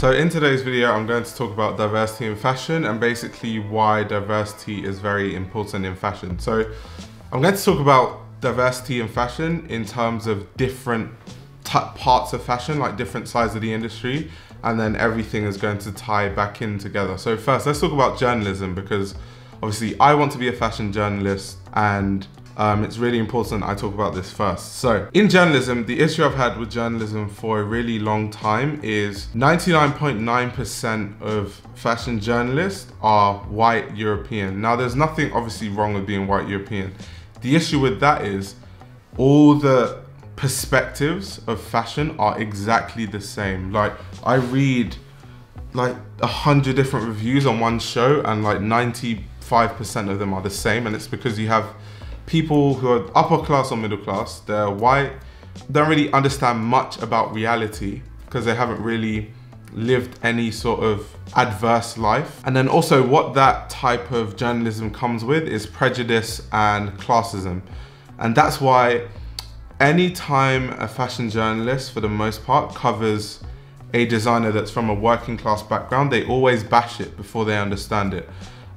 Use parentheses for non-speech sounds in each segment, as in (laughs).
So in today's video, I'm going to talk about diversity in fashion and basically why diversity is very important in fashion. So I'm going to talk about diversity in fashion in terms of different parts of fashion, like different sides of the industry, and then everything is going to tie back in together. So first, let's talk about journalism because obviously I want to be a fashion journalist and um, it's really important I talk about this first. So, in journalism, the issue I've had with journalism for a really long time is 99.9% of fashion journalists are white European. Now, there's nothing obviously wrong with being white European. The issue with that is all the perspectives of fashion are exactly the same. Like, I read like a hundred different reviews on one show and like 95% of them are the same and it's because you have people who are upper class or middle class, they're white, don't really understand much about reality because they haven't really lived any sort of adverse life. And then also what that type of journalism comes with is prejudice and classism. And that's why anytime a fashion journalist, for the most part, covers a designer that's from a working class background, they always bash it before they understand it.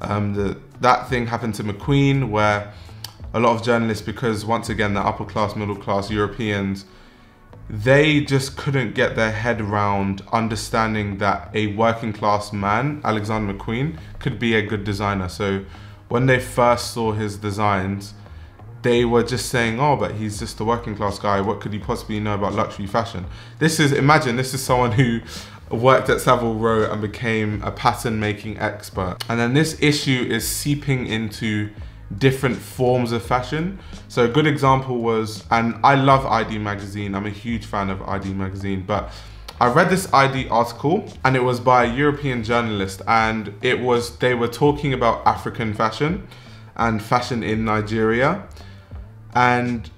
Um, the, that thing happened to McQueen where a lot of journalists because once again the upper class middle class europeans they just couldn't get their head around understanding that a working class man alexander mcqueen could be a good designer. So when they first saw his designs they were just saying oh but he's just a working class guy. What could he possibly know about luxury fashion? This is imagine this is someone who worked at Savile Row and became a pattern making expert. And then this issue is seeping into different forms of fashion. So a good example was, and I love ID magazine. I'm a huge fan of ID magazine, but I read this ID article and it was by a European journalist and it was, they were talking about African fashion and fashion in Nigeria. And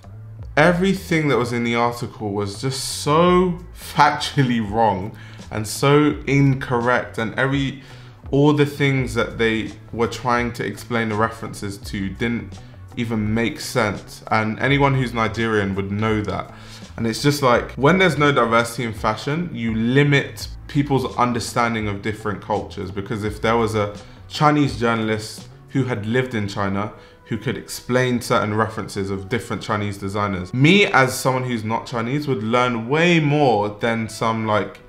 everything that was in the article was just so (laughs) factually wrong and so incorrect and every all the things that they were trying to explain the references to didn't even make sense. And anyone who's Nigerian would know that. And it's just like when there's no diversity in fashion, you limit people's understanding of different cultures. Because if there was a Chinese journalist who had lived in China, who could explain certain references of different Chinese designers. Me, as someone who's not Chinese, would learn way more than some like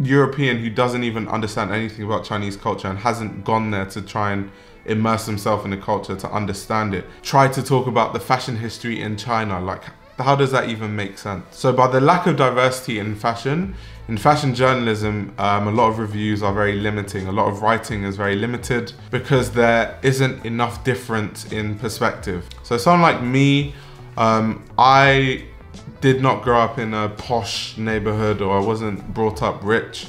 European who doesn't even understand anything about Chinese culture and hasn't gone there to try and immerse himself in the culture to understand it. Try to talk about the fashion history in China, like how does that even make sense? So by the lack of diversity in fashion, in fashion journalism, um, a lot of reviews are very limiting. A lot of writing is very limited because there isn't enough difference in perspective. So someone like me, um, I did not grow up in a posh neighborhood or I wasn't brought up rich.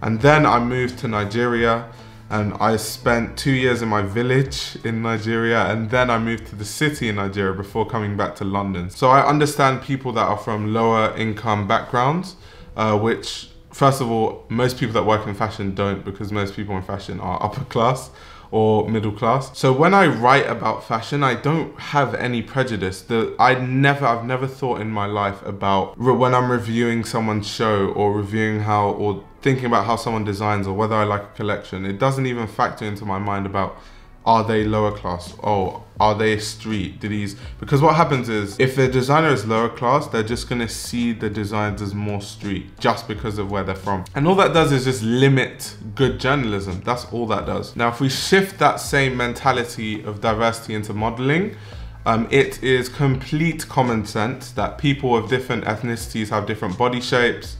And then I moved to Nigeria and I spent two years in my village in Nigeria and then I moved to the city in Nigeria before coming back to London. So I understand people that are from lower income backgrounds, uh, which first of all, most people that work in fashion don't because most people in fashion are upper class or middle class. So when I write about fashion, I don't have any prejudice. The I never, I've never thought in my life about when I'm reviewing someone's show or reviewing how or thinking about how someone designs or whether I like a collection. It doesn't even factor into my mind about are they lower class? Oh, are they street? Do these because what happens is if the designer is lower class, they're just gonna see the designs as more street just because of where they're from. And all that does is just limit good journalism. That's all that does. Now, if we shift that same mentality of diversity into modeling, um, it is complete common sense that people of different ethnicities have different body shapes,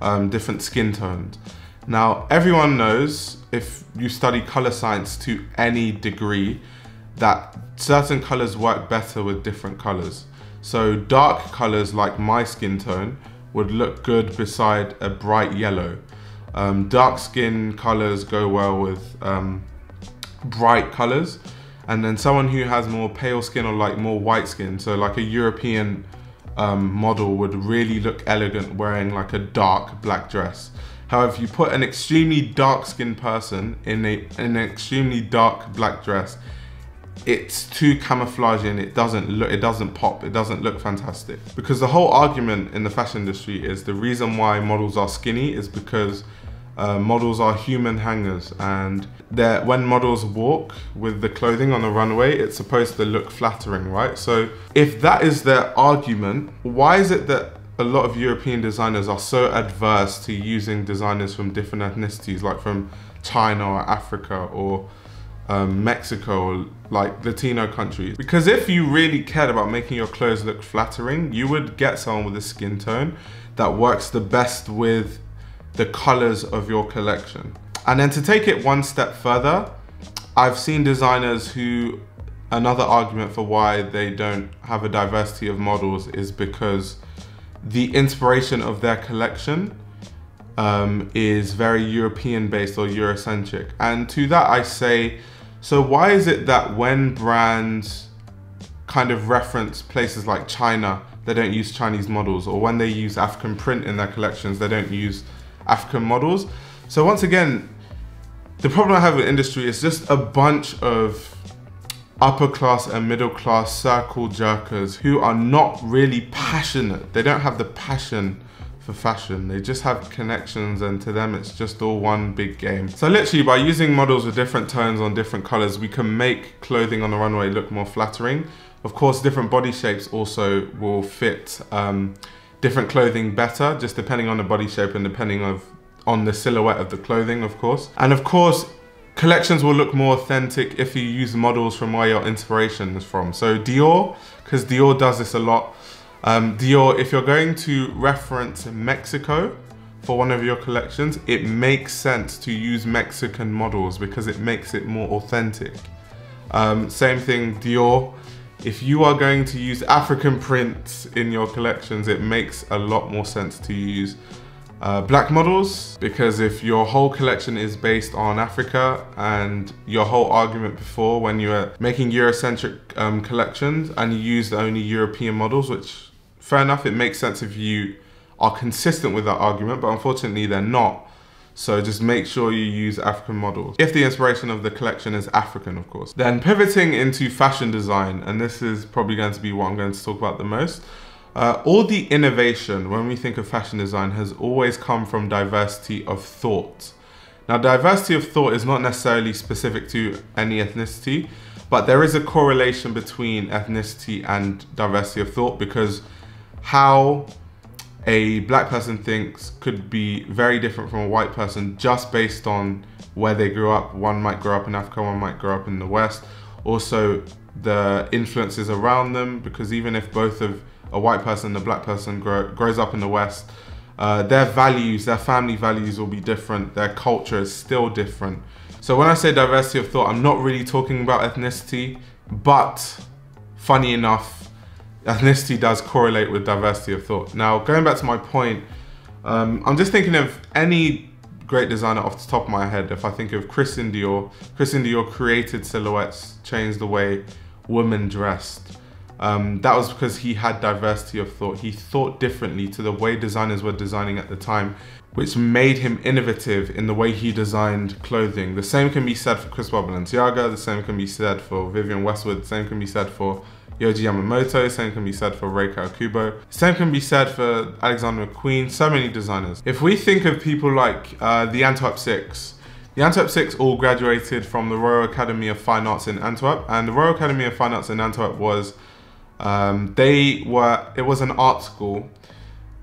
um, different skin tones. Now, everyone knows if you study color science to any degree that certain colors work better with different colors. So dark colors like my skin tone would look good beside a bright yellow. Um, dark skin colors go well with um, bright colors. And then someone who has more pale skin or like more white skin, so like a European um, model would really look elegant wearing like a dark black dress. However, if you put an extremely dark skinned person in, a, in an extremely dark black dress, it's too camouflaging. It doesn't look, it doesn't pop. It doesn't look fantastic. Because the whole argument in the fashion industry is the reason why models are skinny is because uh, models are human hangers, and that when models walk with the clothing on the runway, it's supposed to look flattering, right? So, if that is their argument, why is it that a lot of European designers are so adverse to using designers from different ethnicities, like from China or Africa or um, Mexico or like Latino countries. Because if you really cared about making your clothes look flattering, you would get someone with a skin tone that works the best with the colors of your collection. And then to take it one step further, I've seen designers who, another argument for why they don't have a diversity of models is because the inspiration of their collection um, is very European based or Eurocentric. And to that I say, so why is it that when brands kind of reference places like China, they don't use Chinese models, or when they use African print in their collections, they don't use African models. So once again, the problem I have with industry is just a bunch of upper class and middle class circle jerkers who are not really passionate. They don't have the passion for fashion. They just have connections and to them it's just all one big game. So literally by using models with different tones on different colors, we can make clothing on the runway look more flattering. Of course, different body shapes also will fit um, different clothing better, just depending on the body shape and depending of on the silhouette of the clothing, of course. And of course, collections will look more authentic if you use models from where your inspiration is from. So Dior, because Dior does this a lot, um, Dior, if you're going to reference Mexico for one of your collections, it makes sense to use Mexican models because it makes it more authentic. Um, same thing, Dior. If you are going to use African prints in your collections, it makes a lot more sense to use uh, black models because if your whole collection is based on Africa and your whole argument before when you were making Eurocentric um, collections and you used only European models, which fair enough, it makes sense if you are consistent with that argument, but unfortunately they're not. So just make sure you use African models. If the inspiration of the collection is African, of course. Then pivoting into fashion design, and this is probably going to be what I'm going to talk about the most. Uh, all the innovation, when we think of fashion design, has always come from diversity of thought. Now, diversity of thought is not necessarily specific to any ethnicity, but there is a correlation between ethnicity and diversity of thought because how a black person thinks could be very different from a white person just based on where they grew up. One might grow up in Africa, one might grow up in the West. Also, the influences around them, because even if both of a white person a black person grow, grows up in the West, uh, their values, their family values will be different. Their culture is still different. So when I say diversity of thought, I'm not really talking about ethnicity, but funny enough, ethnicity does correlate with diversity of thought. Now, going back to my point, um, I'm just thinking of any great designer off the top of my head. If I think of Christian Dior, Christian Dior created silhouettes, changed the way women dressed. Um, that was because he had diversity of thought. He thought differently to the way designers were designing at the time, which made him innovative in the way he designed clothing. The same can be said for Cristobal Balenciaga, the same can be said for Vivienne Westwood, the same can be said for Yohji Yamamoto, the same can be said for Rei Kawakubo, The same can be said for Alexander McQueen, so many designers. If we think of people like uh, the Antwerp Six, the Antwerp Six all graduated from the Royal Academy of Fine Arts in Antwerp, and the Royal Academy of Fine Arts in Antwerp was, um, they were, it was an art school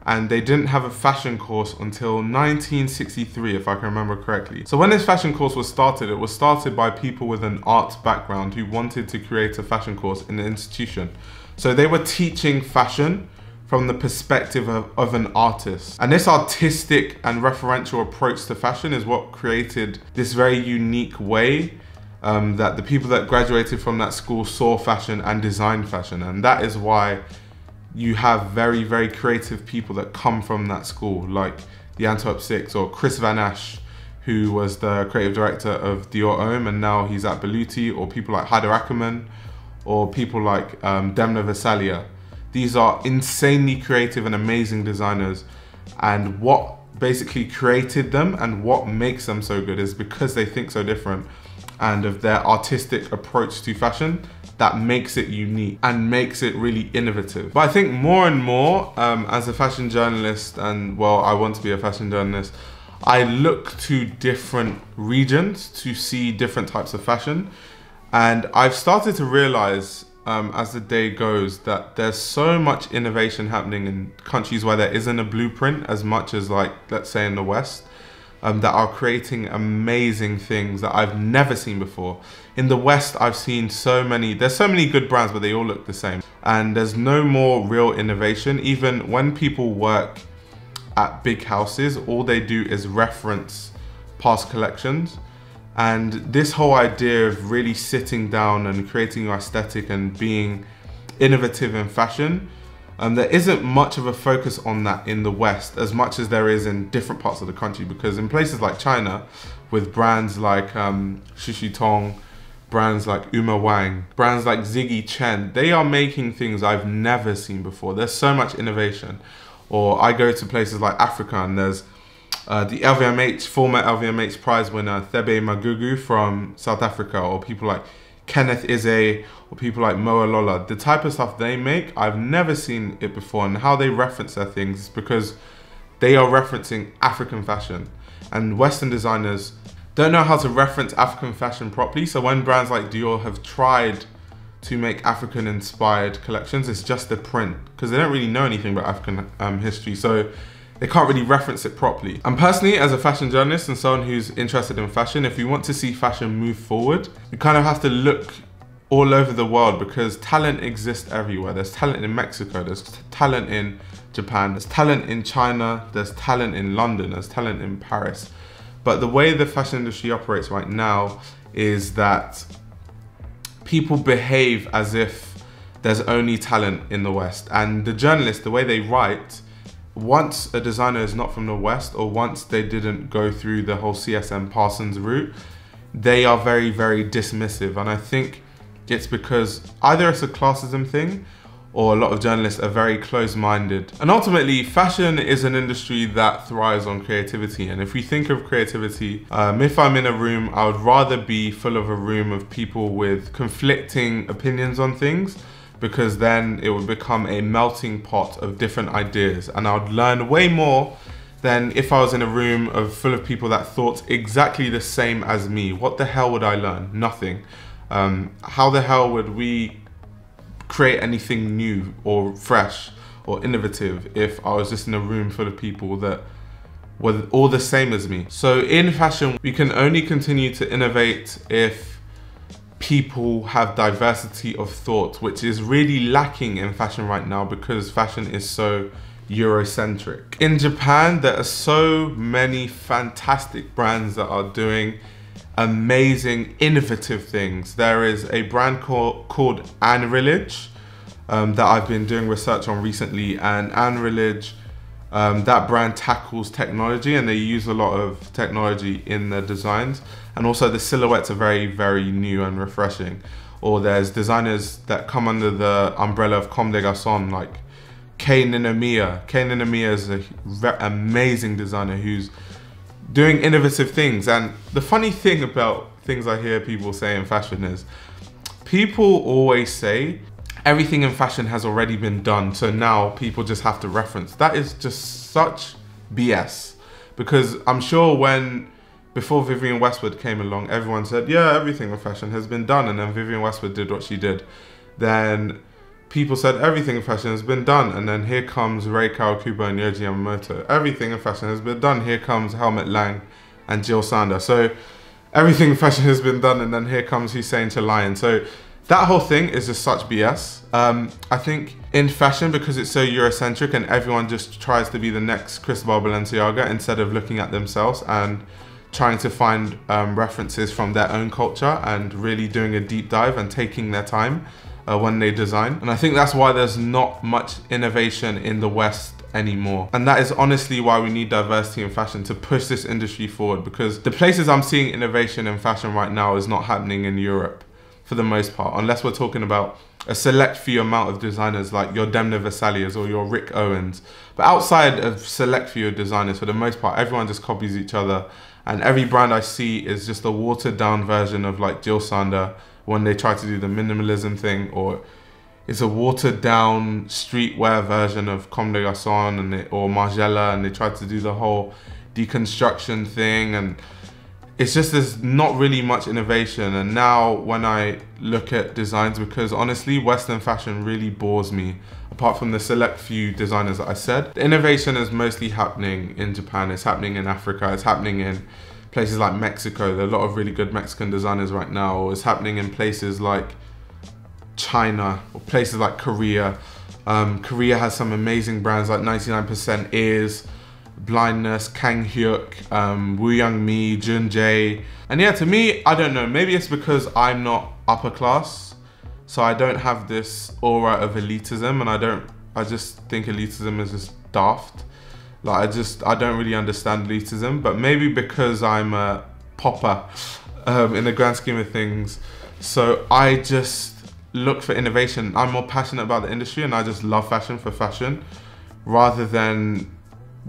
and they didn't have a fashion course until 1963 if I can remember correctly. So when this fashion course was started, it was started by people with an art background who wanted to create a fashion course in the institution. So they were teaching fashion from the perspective of, of, an artist. And this artistic and referential approach to fashion is what created this very unique way um, that the people that graduated from that school saw fashion and designed fashion. And that is why you have very, very creative people that come from that school, like the Antwerp Six or Kris Van Assche, who was the creative director of Dior Homme and now he's at Berluti, or people like Haider Ackermann, or people like um, Demna Gvasalia. These are insanely creative and amazing designers. And what basically created them and what makes them so good is because they think so different and of their artistic approach to fashion that makes it unique and makes it really innovative. But I think more and more, um, as a fashion journalist, and well, I want to be a fashion journalist, I look to different regions to see different types of fashion. And I've started to realize um, as the day goes that there's so much innovation happening in countries where there isn't a blueprint as much as like, let's say in the West um, that are creating amazing things that I've never seen before. In the West, I've seen so many, there's so many good brands, but they all look the same. And there's no more real innovation. Even when people work at big houses, all they do is reference past collections. And this whole idea of really sitting down and creating your aesthetic and being innovative in fashion um, there isn't much of a focus on that in the West as much as there is in different parts of the country because in places like China, with brands like um, Shushu/Tong, brands like Uma Wang, brands like Ziggy Chen, they are making things I've never seen before. There's so much innovation. Or I go to places like Africa and there's uh, the LVMH, former LVMH prize winner Thebe Magugu from South Africa, or people like Kenneth Ize or people like Mowalola, the type of stuff they make, I've never seen it before. And how they reference their things is because they are referencing African fashion. And Western designers don't know how to reference African fashion properly. So when brands like Dior have tried to make African inspired collections, it's just the print because they don't really know anything about African um, history. So they can't really reference it properly. And personally, as a fashion journalist and someone who's interested in fashion, if you want to see fashion move forward, you kind of have to look all over the world because talent exists everywhere. There's talent in Mexico, there's talent in Japan, there's talent in China, there's talent in London, there's talent in Paris. But the way the fashion industry operates right now is that people behave as if there's only talent in the West. And the journalists, the way they write, once a designer is not from the West or once they didn't go through the whole CSM Parsons route, they are very, very dismissive. And I think it's because either it's a classism thing or a lot of journalists are very close-minded. And ultimately, fashion is an industry that thrives on creativity. And if we think of creativity, um, if I'm in a room, I would rather be full of a room of people with conflicting opinions on things because then it would become a melting pot of different ideas and I would learn way more than if I was in a room of full of people that thought exactly the same as me. What the hell would I learn? Nothing. Um, how the hell would we create anything new or fresh or innovative if I was just in a room full of people that were all the same as me? So in fashion, we can only continue to innovate if people have diversity of thought, which is really lacking in fashion right now because fashion is so Eurocentric. In Japan, there are so many fantastic brands that are doing amazing, innovative things. There is a brand called, called Anrealage um, that I've been doing research on recently, and Anrealage um, that brand tackles technology and they use a lot of technology in their designs and also the silhouettes are very very new and refreshing or there's designers that come under the umbrella of Comme des Garçons like Kei Ninomiya. Kei Ninomiya is an amazing designer who's doing innovative things and the funny thing about things I hear people say in fashion is people always say everything in fashion has already been done, so now people just have to reference. That is just such BS. Because I'm sure when before Vivienne Westwood came along, everyone said, yeah, everything in fashion has been done. And then Vivienne Westwood did what she did. Then people said everything in fashion has been done. And then here comes Rei Kawakubo and Yohji Yamamoto. Everything in fashion has been done. Here comes Helmut Lang and Jil Sander. So everything in fashion has been done. And then here comes Hussein Chalayan. So that whole thing is just such BS. Um, I think in fashion, because it's so Eurocentric and everyone just tries to be the next Cristobal Balenciaga instead of looking at themselves and trying to find um, references from their own culture and really doing a deep dive and taking their time uh, when they design. And I think that's why there's not much innovation in the West anymore. And that is honestly why we need diversity in fashion to push this industry forward because the places I'm seeing innovation in fashion right now is not happening in Europe for the most part, unless we're talking about a select few amount of designers like your Demna Gvasalias or your Rick Owens. But outside of select few designers, for the most part, everyone just copies each other. And every brand I see is just a watered down version of like Jil Sander when they try to do the minimalism thing or it's a watered down streetwear version of Comme des Garçons and they, or Margiela and they try to do the whole deconstruction thing and it's just there's not really much innovation and now when I look at designs because honestly Western fashion really bores me apart from the select few designers that I said. The innovation is mostly happening in Japan, it's happening in Africa, it's happening in places like Mexico. There are a lot of really good Mexican designers right now or it's happening in places like China or places like Korea. Um, Korea has some amazing brands like 99%IS, Blindness, Kang Hyuk, um, Woo Young Mi, Juun.J. And yeah, to me, I don't know, maybe it's because I'm not upper class, so I don't have this aura of elitism and I don't, I just think elitism is just daft. Like I just, I don't really understand elitism, but maybe because I'm a popper um, in the grand scheme of things, so I just look for innovation. I'm more passionate about the industry and I just love fashion for fashion rather than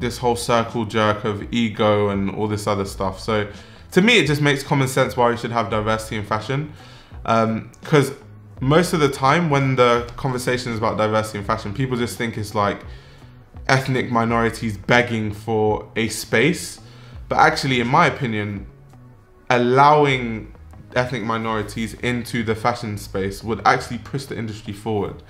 this whole circle jerk of ego and all this other stuff. So to me, it just makes common sense why we should have diversity in fashion. Because um, most of the time when the conversation is about diversity in fashion, people just think it's like ethnic minorities begging for a space. But actually, in my opinion, allowing ethnic minorities into the fashion space would actually push the industry forward.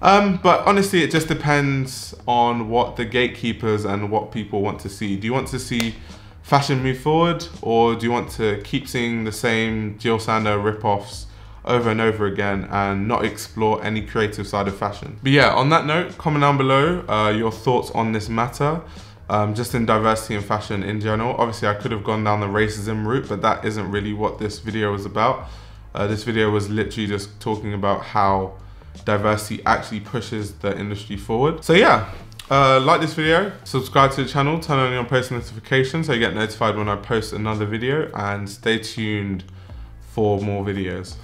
Um, but honestly, it just depends on what the gatekeepers and what people want to see. Do you want to see fashion move forward, or do you want to keep seeing the same Jil Sander ripoffs over and over again and not explore any creative side of fashion? But yeah, on that note, comment down below uh, your thoughts on this matter. Um, just in diversity and fashion in general. Obviously, I could have gone down the racism route, but that isn't really what this video was about. Uh, this video was literally just talking about how diversity actually pushes the industry forward. So yeah, uh, like this video, subscribe to the channel, turn on your post notifications so you get notified when I post another video and stay tuned for more videos.